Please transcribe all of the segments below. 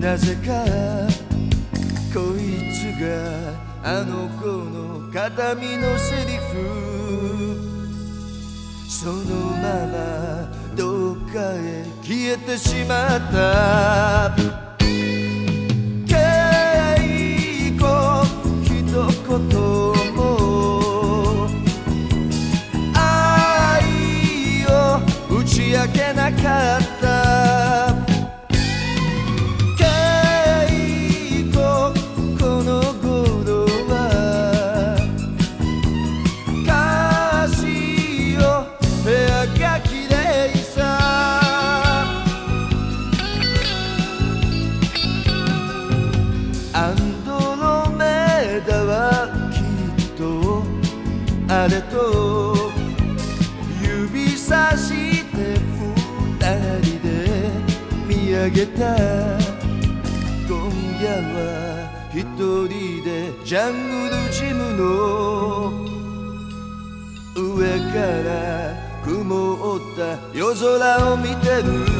なぜかこいつがあの子の形見のセリフそのままどっかへ消えてしまったあれと指さして二人で見上げた今夜は一人でジャングルジムの上から曇った夜空を見てる。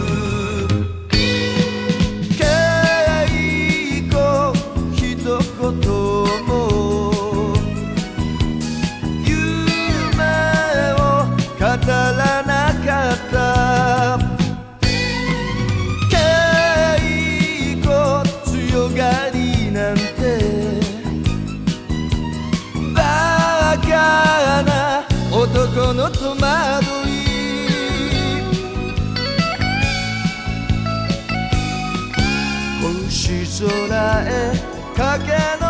空へ駆け